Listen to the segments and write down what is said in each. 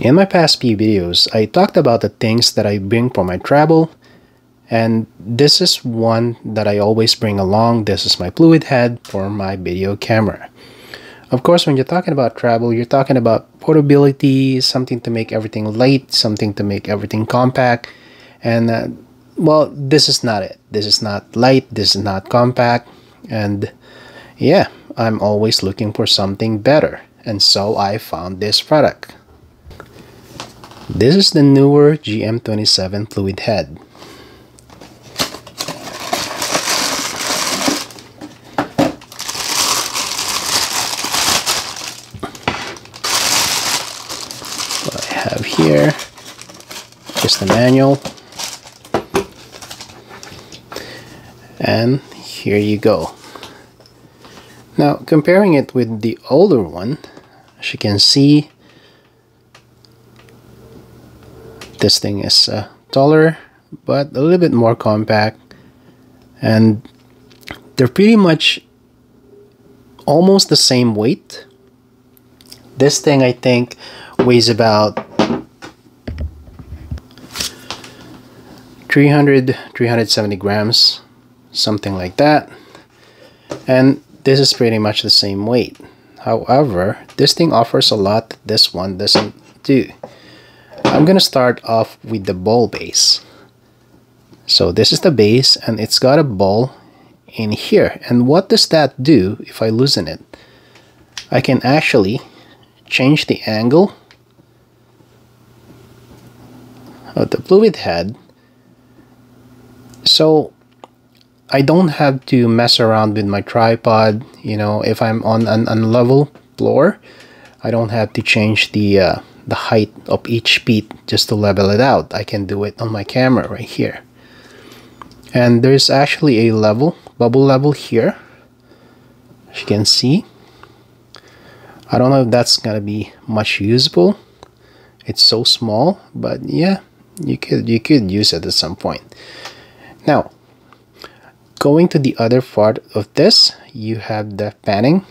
In my past few videos, I talked about the things that I bring for my travel, and this is one that I always bring along. This is my fluid head for my video camera. Of course, when you're talking about travel, you're talking about portability, something to make everything light, something to make everything compact, and uh, well, this is not it. This is not light, this is not compact, and yeah, I'm always looking for something better, and so I found this product. This is the NEEWER GM27 fluid head. What I have here, just the manual. And here you go. Now, comparing it with the older one, as you can see, this thing is uh, taller but a little bit more compact. And they're pretty much almost the same weight. This thing I think weighs about 300 370 grams something like that. And this is pretty much the same weight. However this thing offers a lot that this one doesn't do I'm gonna start off with the ball base. So this is the base and it's got a ball in here. And what does that do if I loosen it? I can actually change the angle of the fluid head. So I don't have to mess around with my tripod you know if I'm on an unlevel floor I don't have to change the uh, the height of each beat just to level it out. I can do it on my camera right here. And there's actually a level, bubble level here. As you can see. I don't know if that's gonna be much usable. It's so small, but yeah, you could you could use it at some point. Now, going to the other part of this, you have the panning.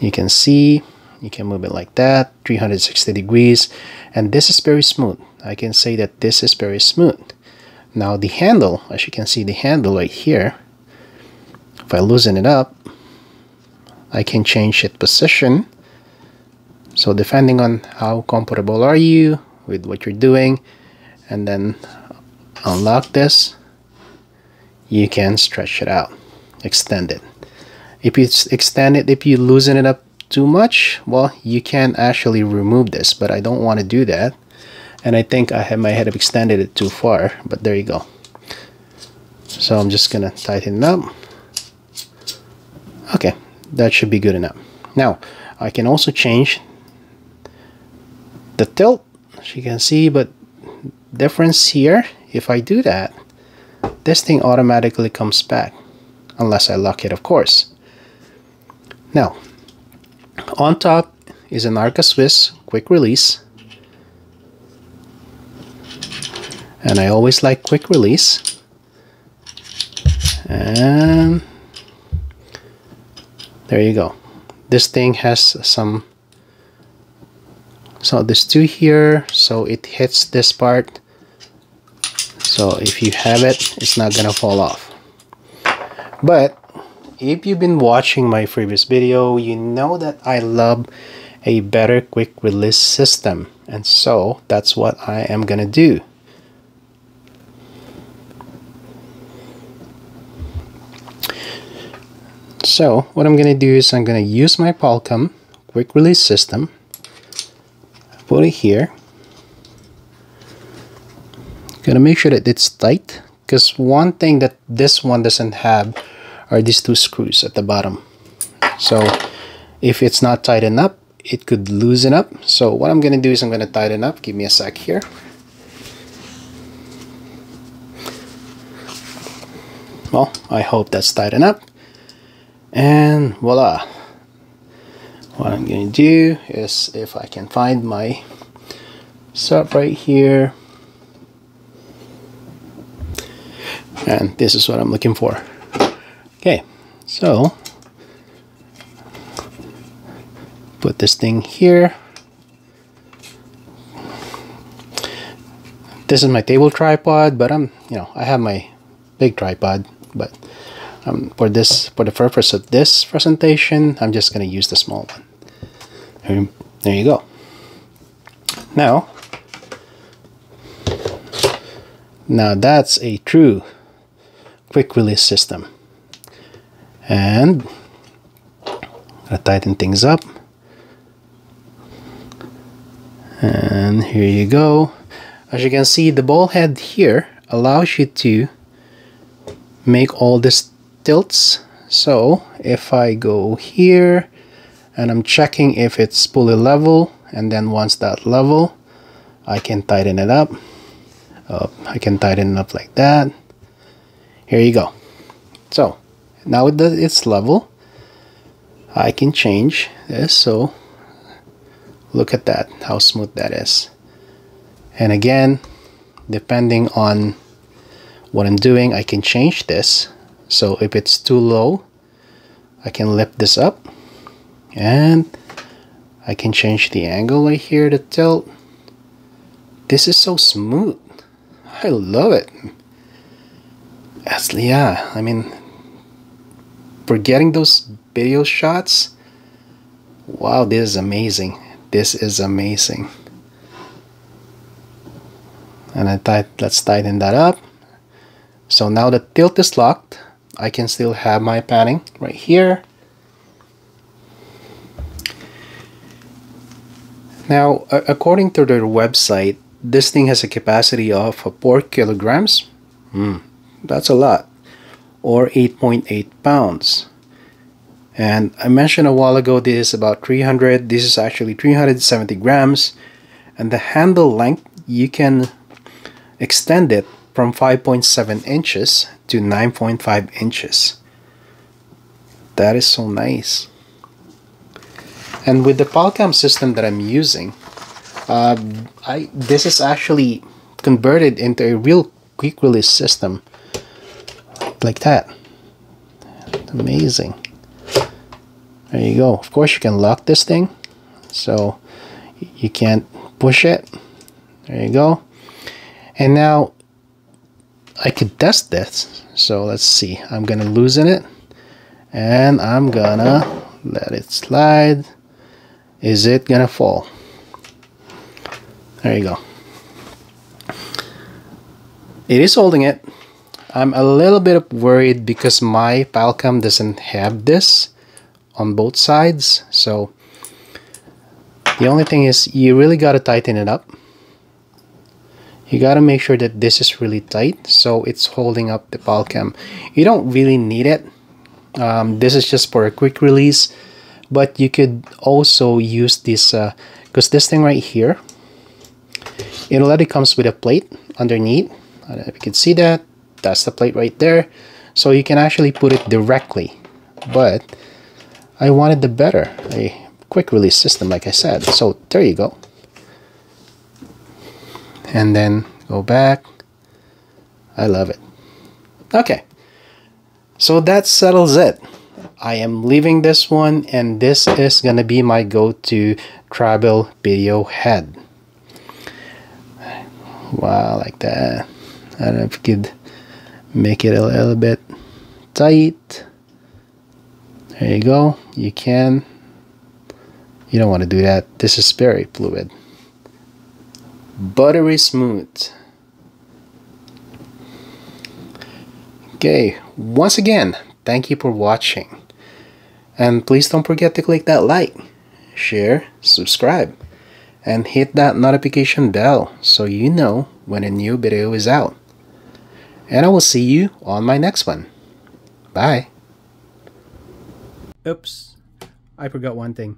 You can see you can move it like that 360 degrees and this is very smooth. I can say that this is very smooth. Now the handle as you can see the handle right here if I loosen it up I can change its position. So depending on how comfortable are you with what you're doing and then unlock this you can stretch it out extend it. If you extend it if you loosen it up too much, well, you can actually remove this, but I don't want to do that. And I think I have my head extended it too far, but there you go. So I'm just gonna tighten it up. Okay, that should be good enough. Now, I can also change the tilt, as you can see, but difference here, if I do that, this thing automatically comes back, unless I lock it, of course. Now, on top is an Arca Swiss quick release. And I always like quick release. And there you go. This thing has some so there's two here so it hits this part so if you have it it's not gonna fall off but if you've been watching my previous video, you know that I love a better quick release system. And so that's what I am going to do. So what I'm going to do is I'm going to use my Falcam quick release system. Put it here. Gonna make sure that it's tight because one thing that this one doesn't have are these two screws at the bottom. So if it's not tightened up it could loosen up. So what I'm gonna do is I'm gonna tighten up. Give me a sec here. Well I hope that's tightened up. And voila. What I'm going to do is if I can find my sub right here. And this is what I'm looking for so, put this thing here. This is my table tripod, but I'm, you know, I have my big tripod, but um, for this, for the purpose of this presentation, I'm just going to use the small one. Um, there you go. Now, now that's a true quick release system and tighten things up. And here you go. As you can see the ball head here allows you to make all these tilts. So if I go here and I'm checking if it's fully level and then once that level I can tighten it up I can tighten it up like that. Here you go. So now that it's level I can change this. So look at that how smooth that is. And again depending on what I'm doing I can change this. So if it's too low I can lift this up and I can change the angle right here to tilt. This is so smooth. I love it. Actually, yeah I mean for getting those video shots. Wow this is amazing. This is amazing. And I tight, let's tighten that up. So now the tilt is locked. I can still have my padding right here. Now according to their website this thing has a capacity of 4 kilograms. Mm, that's a lot or 8.8 .8 pounds. And I mentioned a while ago this is about 300 this is actually 370 grams. And the handle length you can extend it from 5.7 inches to 9.5 inches. That is so nice. And with the Falcam system that I'm using uh, I this is actually converted into a real quick release system like that. Amazing. There you go. Of course you can lock this thing so you can't push it. There you go. And now I could test this so let's see. I'm gonna loosen it and I'm gonna let it slide. Is it gonna fall? There you go. It is holding it I'm a little bit worried because my Falcam doesn't have this on both sides so the only thing is you really got to tighten it up. You got to make sure that this is really tight so it's holding up the Falcam you don't really need it. Um, this is just for a quick release but you could also use this because uh, this thing right here it already comes with a plate underneath. If you can see that that's the plate right there so you can actually put it directly but I wanted the better, a quick release system like I said. So there you go. And then go back. I love it. Okay. So that settles it. I am leaving this one and this is gonna be my go-to travel video head. Wow, like that. I don't know if you could make it a little bit tight. There you go. You can. You don't want to do that. This is very fluid. Buttery smooth. Okay, once again, thank you for watching. And please don't forget to click that like, share, subscribe, and hit that notification bell so you know when a new video is out. And I will see you on my next one. Bye. Oops, I forgot one thing.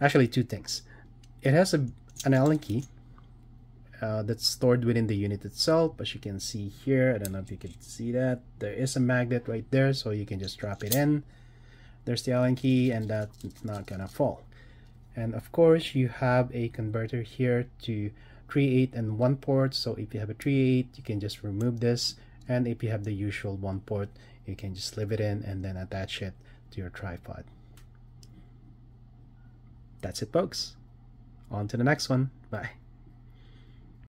Actually, two things. It has a an Allen key uh, that's stored within the unit itself, as you can see here. I don't know if you can see that. There is a magnet right there, so you can just drop it in. There's the Allen key, and that's not gonna fall. And of course, you have a converter here to 3.8 and 1 port. So if you have a 3.8, you can just remove this. And if you have the usual 1 port, you can just leave it in and then attach it to your tripod. That's it, folks. On to the next one. Bye.